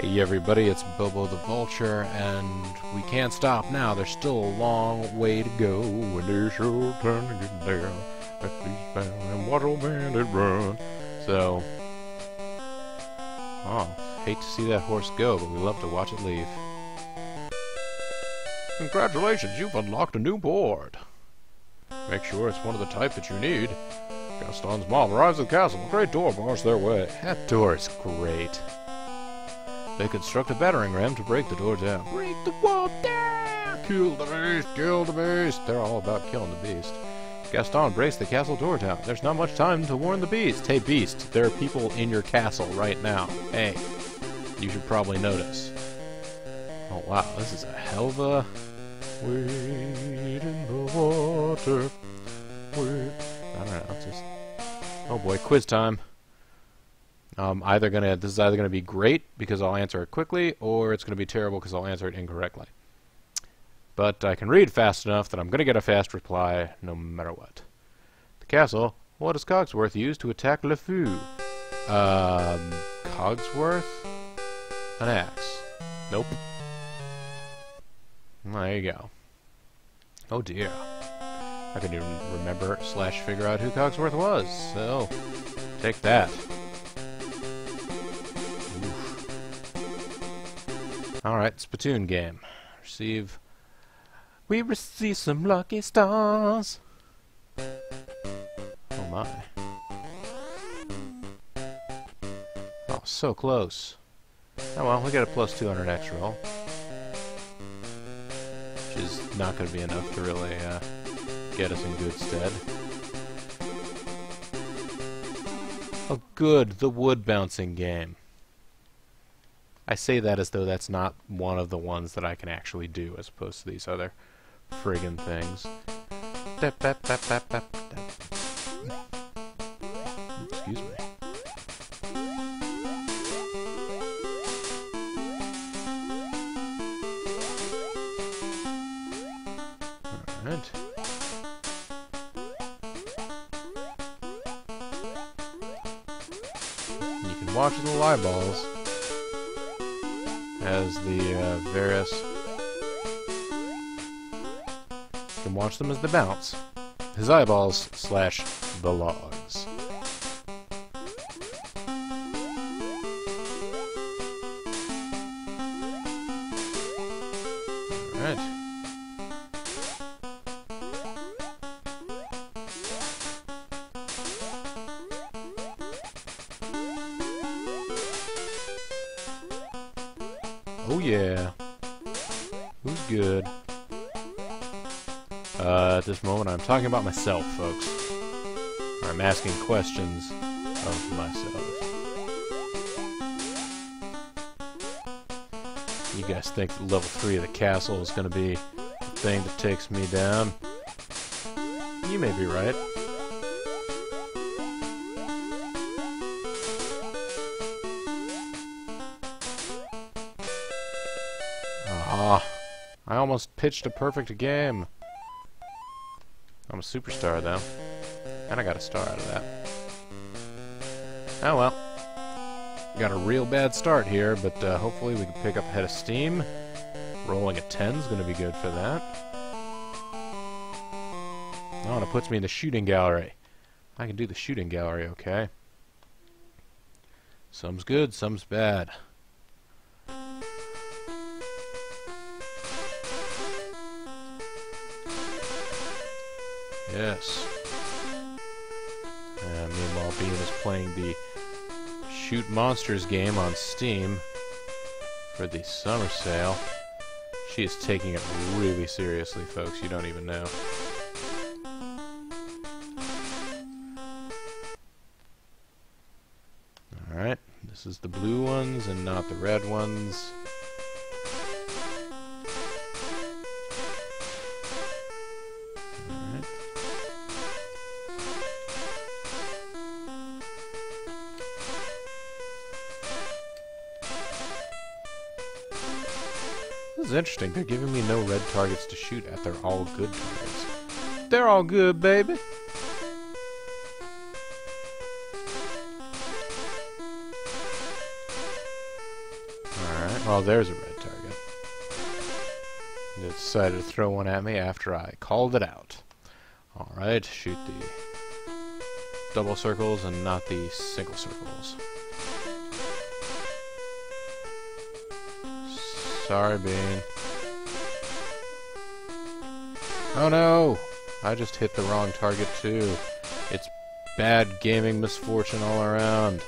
Hey everybody, it's Bobo the Vulture, and we can't stop now. There's still a long way to go. And it's your time to get. Let these bound and watch old bandit run. So, oh, hate to see that horse go, but we love to watch it leave. Congratulations, you've unlocked a new board. Make sure it's one of the type that you need. Gaston's mom arrives at the castle. Great door bars their way. That door is great. They construct a battering ram to break the door down. Break the wall down! Kill the beast! Kill the beast! They're all about killing the beast. Gaston breaks the castle door down. There's not much time to warn the beast. Hey, beast, there are people in your castle right now. Hey, you should probably notice. Oh, wow, this is a hell of a... Wade in the water. Wade... I don't know, just... Oh boy, quiz time. Um, either gonna this is either gonna be great because I'll answer it quickly, or it's gonna be terrible because I'll answer it incorrectly. But I can read fast enough that I'm gonna get a fast reply no matter what. The castle. What does Cogsworth use to attack LeFou? Um, Cogsworth? An axe. Nope. There you go. Oh dear. I couldn't even remember slash figure out who Cogsworth was, so take that. Alright, Splatoon game. Receive. We receive some lucky stars. Oh my. Oh, so close. Oh well, we got a plus 200 X roll. Which is not going to be enough to really uh, get us in good stead. Oh good, the wood bouncing game. I say that as though that's not one of the ones that I can actually do, as opposed to these other friggin' things. Excuse me. Alright. You can watch the light balls as the uh, various... You can watch them as they bounce. His eyeballs slash the logs. Oh yeah. Who's good? Uh, at this moment I'm talking about myself, folks. I'm asking questions of myself. You guys think level 3 of the castle is going to be the thing that takes me down? You may be right. Almost pitched a perfect game. I'm a superstar, though. And I got a star out of that. Oh well. Got a real bad start here, but uh, hopefully we can pick up a head of steam. Rolling a 10 is going to be good for that. Oh, and it puts me in the shooting gallery. I can do the shooting gallery, okay. Some's good, some's bad. Yes. Meanwhile, Bean is playing the Shoot Monsters game on Steam for the summer sale. She is taking it really seriously, folks. You don't even know. Alright, this is the blue ones and not the red ones. This is interesting. They're giving me no red targets to shoot at. They're all good targets. They're all good, baby. Alright, well, there's a red target. It decided to throw one at me after I called it out. Alright, shoot the double circles and not the single circles. Sorry, Bean. Oh no! I just hit the wrong target too. It's bad gaming misfortune all around.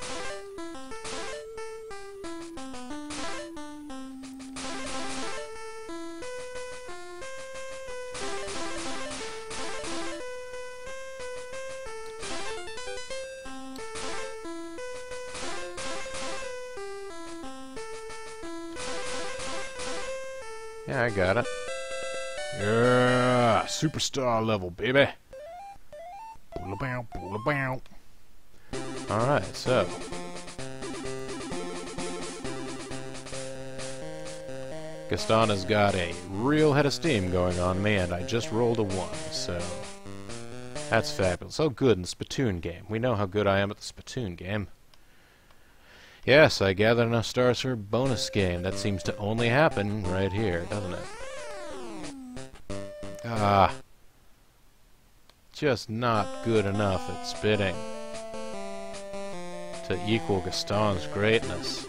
Yeah, I got it. Yeah, superstar level, baby. Alright, so. Gaston has got a real head of steam going on me, and I just rolled a 1, so... That's fabulous. Oh, so good in the Splatoon game. We know how good I am at the Splatoon game. Yes, I gathered enough stars for a bonus game. That seems to only happen right here, doesn't it? Ah. Just not good enough at spitting to equal Gaston's greatness.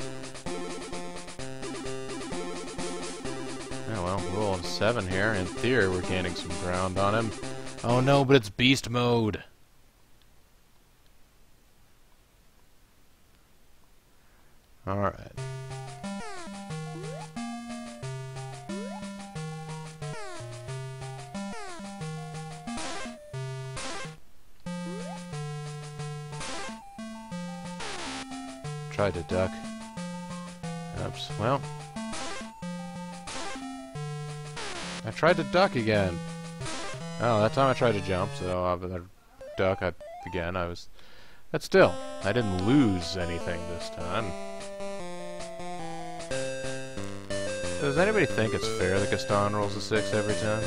Oh well, rolling 7 here. In theory, we're gaining some ground on him. Oh no, but it's beast mode! Alright. Tried to duck. Oops, well. I tried to duck again. Oh, that time I tried to jump, so I duck I, again. I was... But still, I didn't lose anything this time. Does anybody think it's fair that Gaston rolls a 6 every time?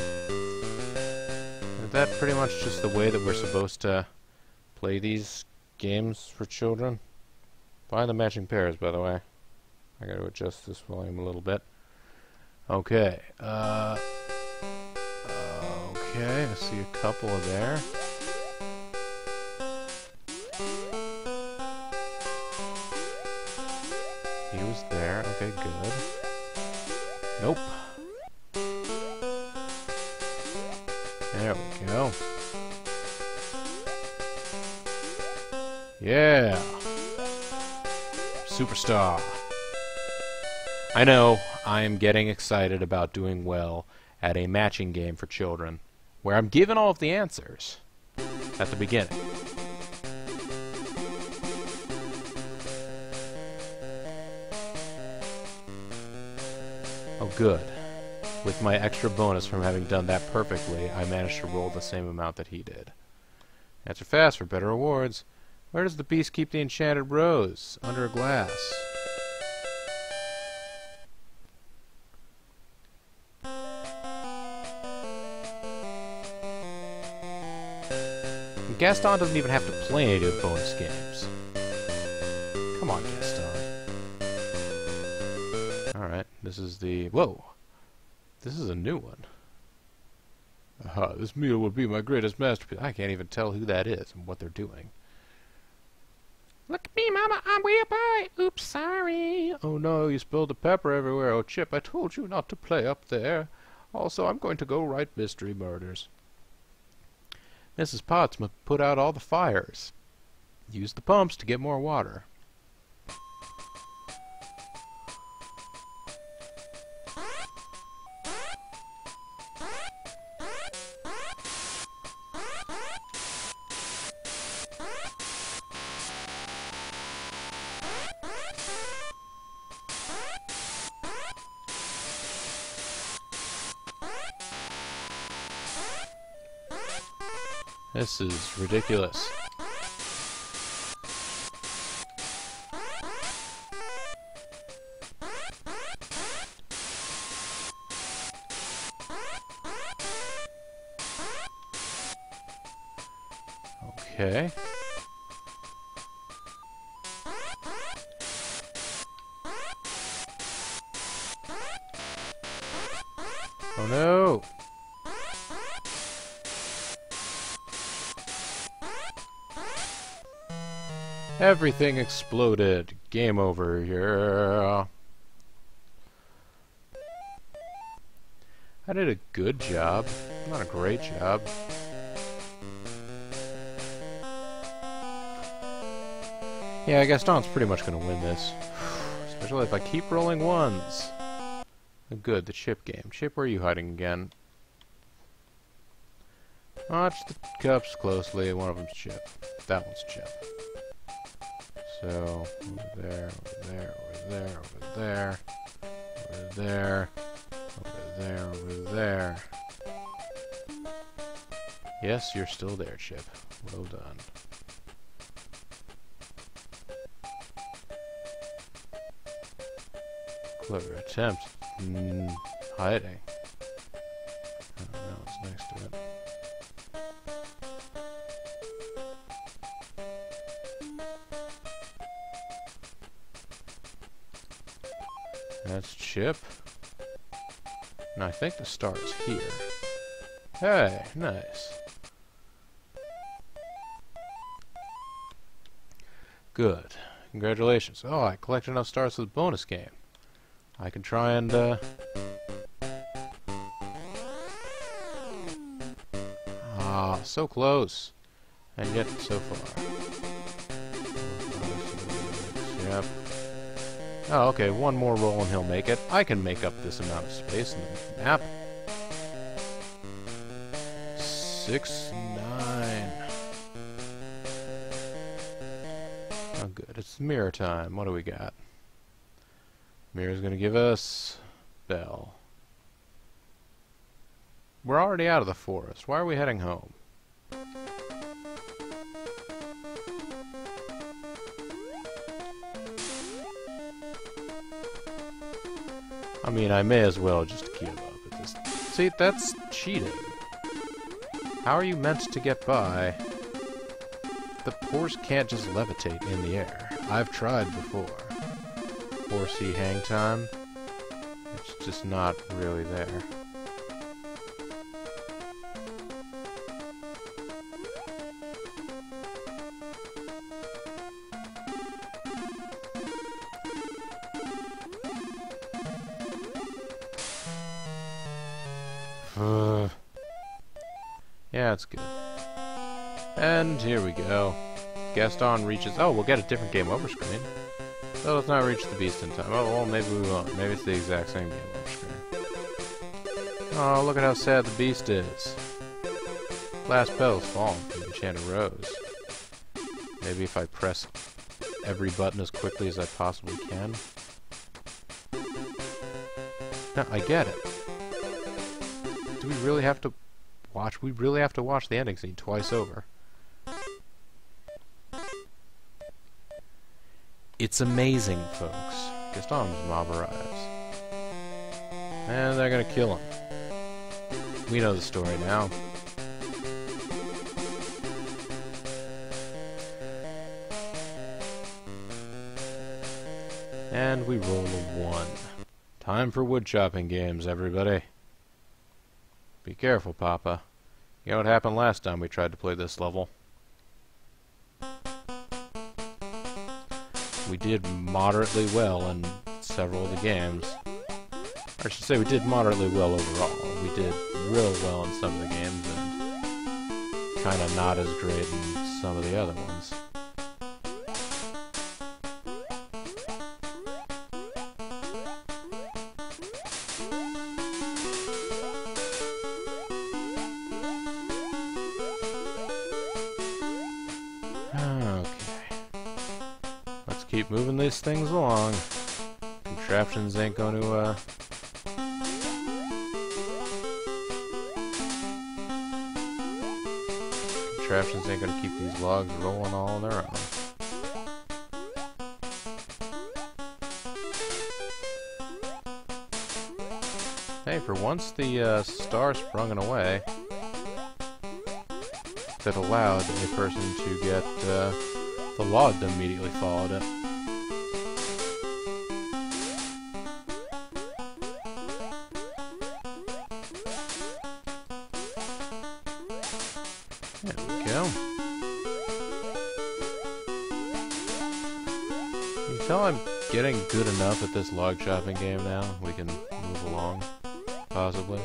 Is that pretty much just the way that we're supposed to play these games for children? Find the matching pairs, by the way. I gotta adjust this volume a little bit. Okay, uh... Okay, I see a couple of there. He was there, okay, good. Nope. There we go. Yeah. Superstar. I know, I am getting excited about doing well at a matching game for children, where I'm given all of the answers at the beginning. Good. With my extra bonus from having done that perfectly, I managed to roll the same amount that he did. Answer fast for better rewards. Where does the beast keep the enchanted rose? Under a glass. Gaston doesn't even have to play any of bonus games. Come on, Gaston. This is the... Whoa! This is a new one. Aha, this meal will be my greatest masterpiece. I can't even tell who that is and what they're doing. Look at me, Mama, I'm way up high. Oops, sorry. Oh no, you spilled the pepper everywhere. Oh, Chip, I told you not to play up there. Also, I'm going to go write mystery murders. Mrs. Potts must put out all the fires. Use the pumps to get more water. This is ridiculous. Everything exploded. Game over here. I did a good job. Not a great job. Yeah, Gaston's pretty much going to win this. Especially if I keep rolling ones. Good, the chip game. Chip, where are you hiding again? Watch the cups closely. One of them's chip. That one's chip. So, over there, over there, over there, over there, over there, over there, over there. Yes, you're still there, Chip. Well done. Clever attempt. Mm, hiding. Oh, no, it's next to it. That's Chip. And I think the star's here. Hey, nice. Good. Congratulations. Oh, I collected enough stars for the bonus game. I can try and, uh... Ah, so close. And yet so far. Yep. Oh, okay, one more roll and he'll make it. I can make up this amount of space in the map. Six, nine. Oh, good. It's mirror time. What do we got? Mirror's gonna give us... Belle. We're already out of the forest. Why are we heading home? I mean, I may as well just give up at this. See, that's cheating. How are you meant to get by? The horse can't just levitate in the air. I've tried before. Horsey hang time. It's just not really there. It's good. And here we go. Gaston reaches... Oh, we'll get a different game over screen. So let's not reach the beast in time. Oh, well, maybe we won't. Maybe it's the exact same game over screen. Oh, look at how sad the beast is. Last petal's fallen from the enchanted rose. Maybe if I press every button as quickly as I possibly can. No, I get it. Do we really have to watch? We really have to watch the ending scene twice over. It's amazing, folks. Gaston's mob arrives. And they're gonna kill him. We know the story now. And we roll a one. Time for wood chopping games, everybody. Careful, Papa. You know what happened last time we tried to play this level? We did moderately well in several of the games. I should say we did moderately well overall. We did real well in some of the games and kind of not as great in some of the other ones. Keep moving these things along. Contraptions ain't going to, uh... Contraptions ain't gonna keep these logs rolling all on their own. Hey, for once the uh, star sprung away that allowed a person to get uh, the log to immediately followed it. Getting good enough at this log chopping game now. We can move along, possibly.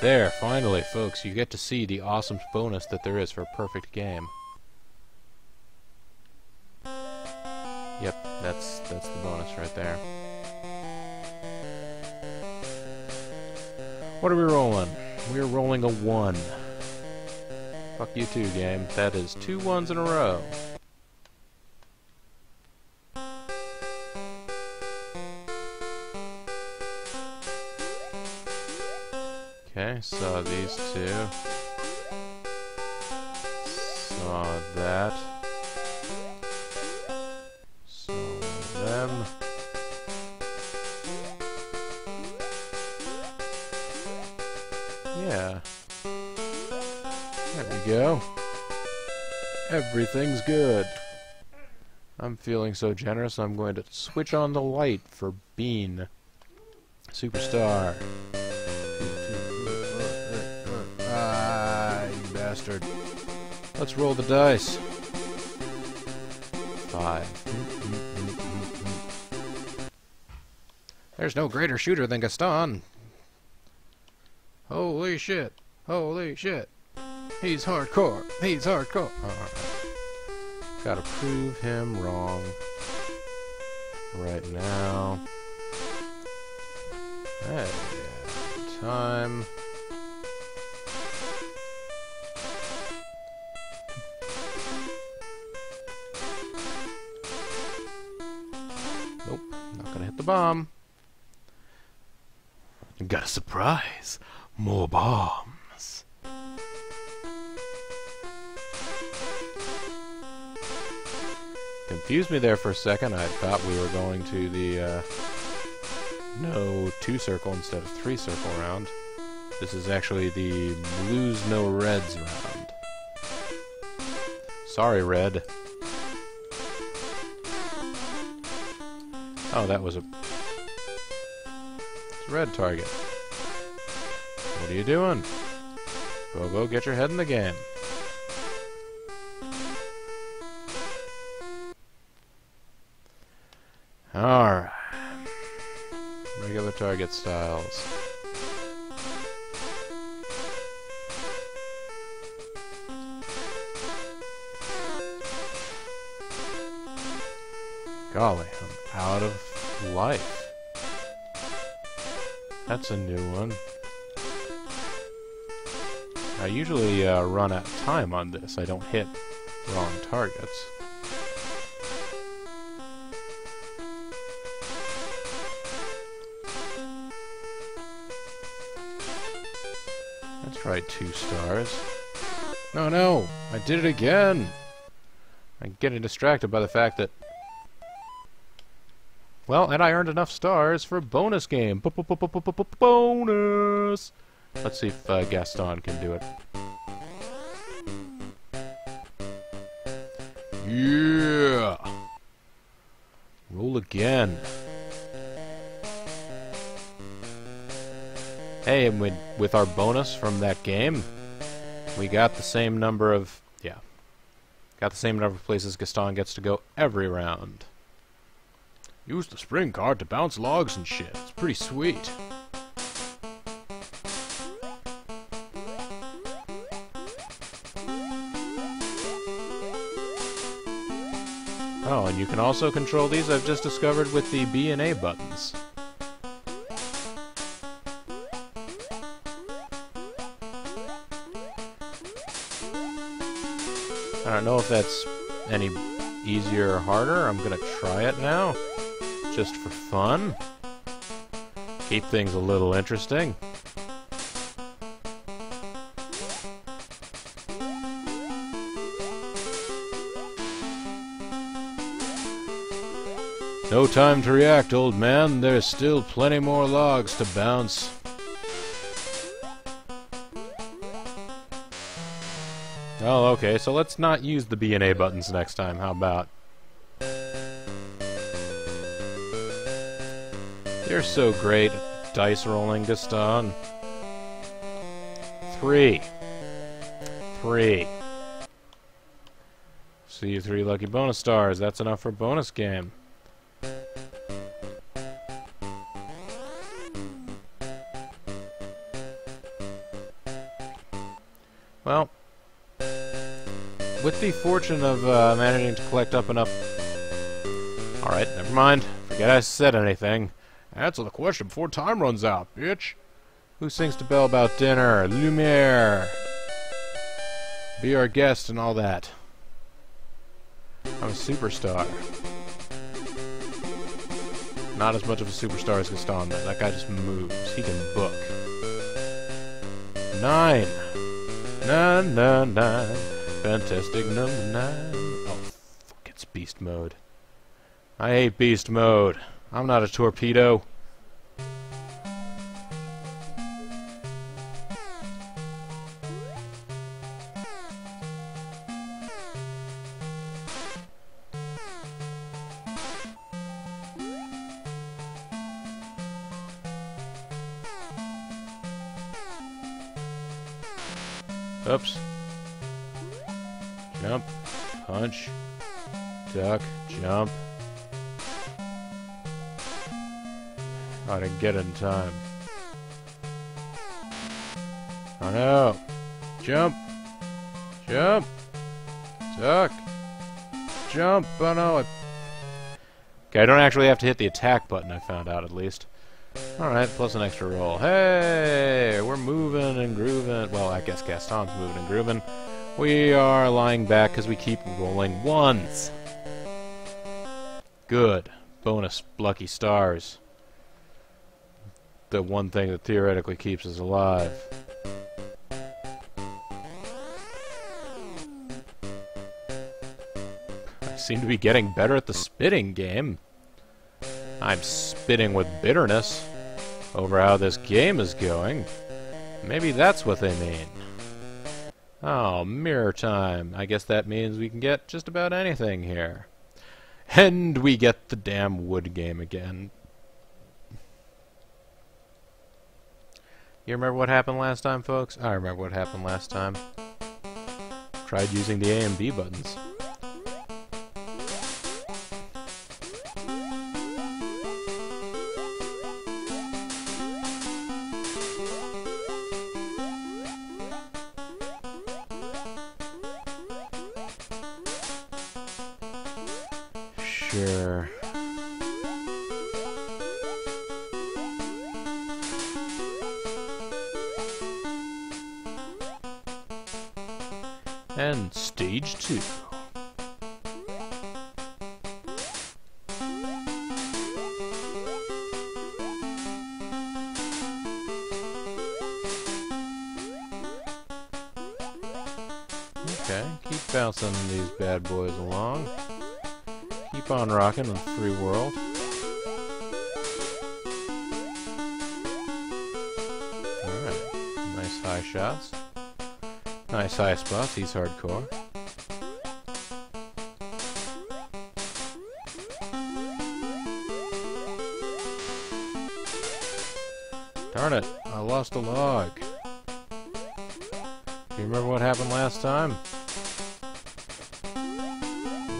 There, finally, folks, you get to see the awesome bonus that there is for perfect game. Yep, that's that's the bonus right there. What are we rolling? We're rolling a one. Fuck you too, game. That is two ones in a row. Okay, saw these two. Saw that. Everything's good. I'm feeling so generous, I'm going to switch on the light for Bean. Superstar. Ah, you bastard. Let's roll the dice. Five. There's no greater shooter than Gaston. Holy shit. Holy shit. He's hardcore. He's hardcore. Gotta prove him wrong. Right now. Hey, time. Nope, not gonna hit the bomb. Got a surprise. More bombs. Confused me there for a second. I thought we were going to the uh, no two circle instead of three circle round. This is actually the blues no reds round. Sorry, red. Oh, that was a... It's a red target. What are you doing? Go, go, get your head in the game. Alright. Regular target styles. Golly, I'm out of life. That's a new one. I usually uh, run out of time on this. I don't hit wrong targets. Try two stars. No, no! I did it again! I'm getting distracted by the fact that... Well, and I earned enough stars for a bonus game. B -b -b bonus! Let's see if uh, Gaston can do it. Yeah! Roll again. Hey, and with, with our bonus from that game, we got the same number of... Yeah. Got the same number of places Gaston gets to go every round. Use the spring card to bounce logs and shit. It's pretty sweet. Oh, and you can also control these, I've just discovered, with the B and A buttons. Don't know if that's any easier or harder. I'm gonna try it now, just for fun. Keep things a little interesting. No time to react, old man. There's still plenty more logs to bounce. Okay, so let's not use the B and A buttons next time. How about? You're so great dice rolling, Gaston. Three. Three. See you three lucky bonus stars. That's enough for bonus game. The fortune of uh, managing to collect up enough... Alright, never mind. Forget I said anything. Answer the question before time runs out, bitch. Who sings to Belle about dinner? Lumiere. Be our guest and all that. I'm a superstar. Not as much of a superstar as Gaston, though. That guy just moves. He can book. Nine. Nine, nine, nine. Fantastic number nine. Oh, fuck, it's beast mode. I hate beast mode. I'm not a torpedo. Get in time. Oh no! Jump! Jump! Duck! Jump! Oh no! Okay, I don't actually have to hit the attack button, I found out at least. Alright, plus an extra roll. Hey! We're moving and grooving. Well, I guess Gaston's moving and grooving. We are lying back because we keep rolling ones. Good. Bonus lucky stars. The one thing that theoretically keeps us alive. I seem to be getting better at the spitting game. I'm spitting with bitterness over how this game is going. Maybe that's what they mean. Oh, mirror time. I guess that means we can get just about anything here. And we get the damn wood game again. You remember what happened last time, folks? I remember what happened last time. Tried using the A and B buttons. Sure. And stage two. Okay, keep bouncing these bad boys along. Keep on rocking in free world. Alright, nice high shots. Nice high spots, he's hardcore. Darn it, I lost a log. Do you remember what happened last time?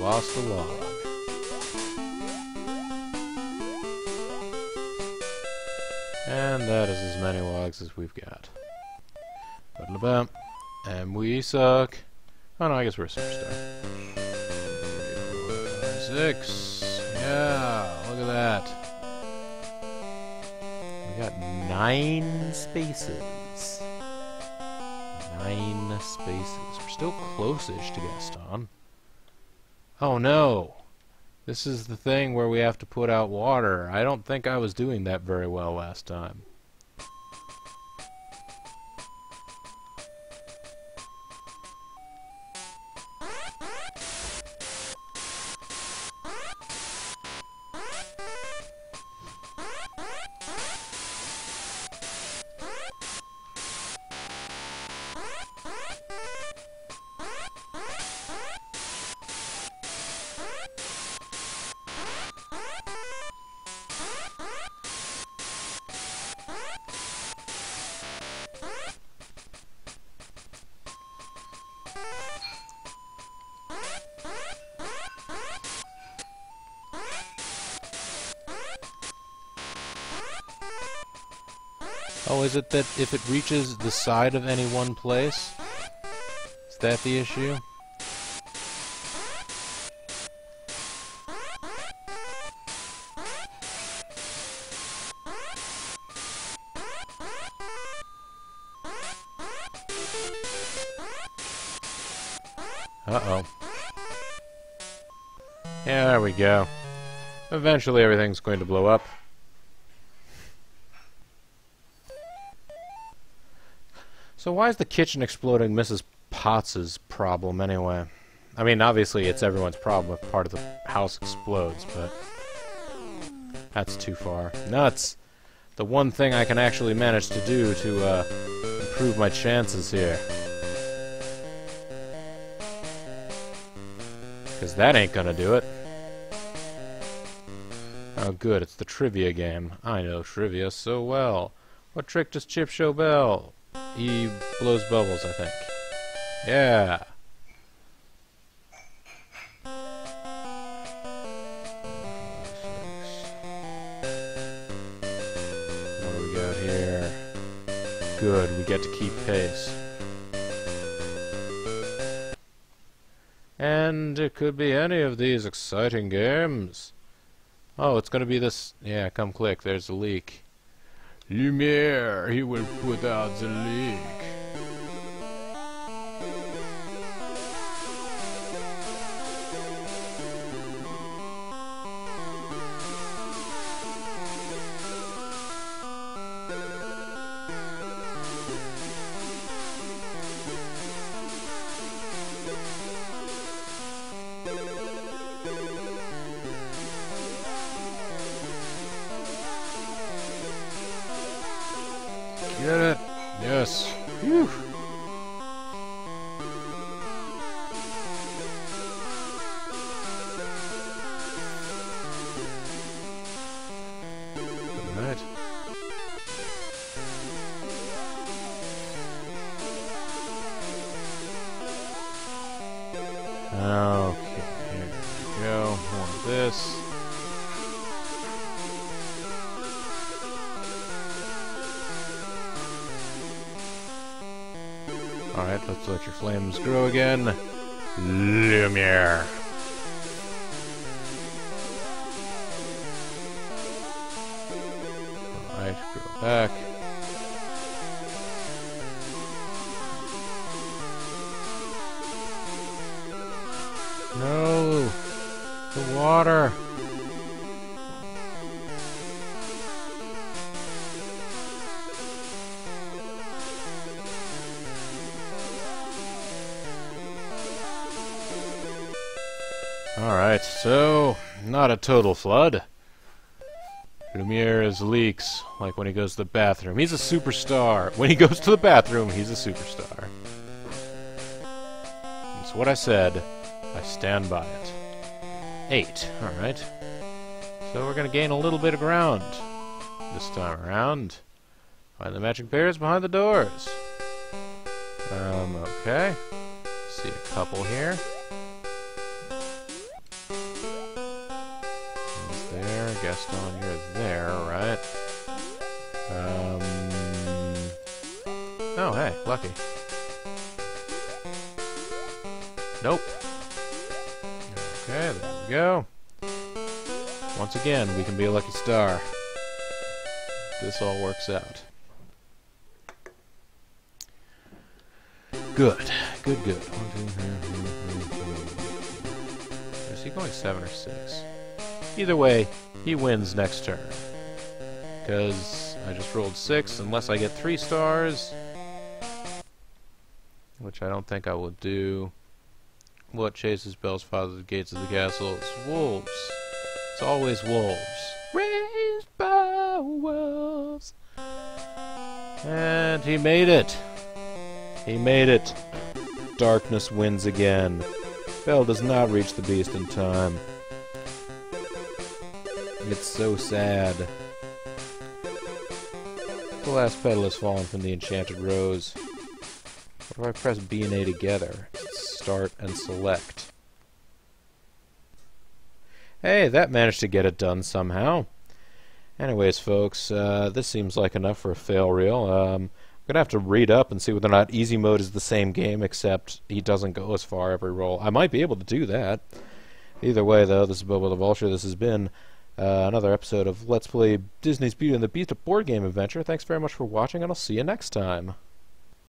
Lost a log. And that is as many logs as we've got. Ba-da-bam. Um, and we suck. Oh no, I guess we're a superstar. Six. Yeah, look at that. We got nine spaces. Nine spaces. We're still close-ish to Gaston. Oh no! This is the thing where we have to put out water. I don't think I was doing that very well last time. Oh, is it that if it reaches the side of any one place? Is that the issue? Uh-oh. Yeah, there we go. Eventually everything's going to blow up. So why is the kitchen exploding Mrs. Potts's problem anyway? I mean, obviously it's everyone's problem if part of the house explodes, but that's too far. Nuts! The one thing I can actually manage to do to uh, improve my chances here. Because that ain't gonna do it. Oh good, it's the trivia game. I know trivia so well. What trick does Chip show Belle? He blows bubbles, I think. Yeah. What do we got here? Good, we get to keep pace. And it could be any of these exciting games. Oh, it's gonna be this... Yeah, come click, there's a leak. Lumiere, he will put out the leak. Alright, let's let your flames grow again. Lumiere. Alright, grow back. Total flood. Lumiere leaks, like when he goes to the bathroom. He's a superstar. When he goes to the bathroom, he's a superstar. That's what I said. I stand by it. Eight, alright. So we're gonna gain a little bit of ground this time around. Find the matching pairs behind the doors. Um, okay. See a couple here. Gaston, you're there, right? Um. Oh, hey, lucky. Nope. Okay, there we go. Once again, we can be a lucky star. This all works out. Good. Good, good. Is he going seven or six? Either way, he wins next turn. Because I just rolled six, unless I get three stars. Which I don't think I will do. What chases Belle's father the gates of the castle? It's wolves. It's always wolves. Raised by wolves. And he made it. He made it. Darkness wins again. Belle does not reach the beast in time. It's so sad. The last petal has fallen from the enchanted rose. What if I press B and A together? Start and select. Hey, that managed to get it done somehow. Anyways, folks, uh, this seems like enough for a fail reel. Um, I'm going to have to read up and see whether or not easy mode is the same game, except he doesn't go as far every roll. I might be able to do that. Either way, though, this is Bobo the Vulture. This has been uh, another episode of Let's Play Disney's Beauty and the Beast, a board game adventure. Thanks very much for watching, and I'll see you next time.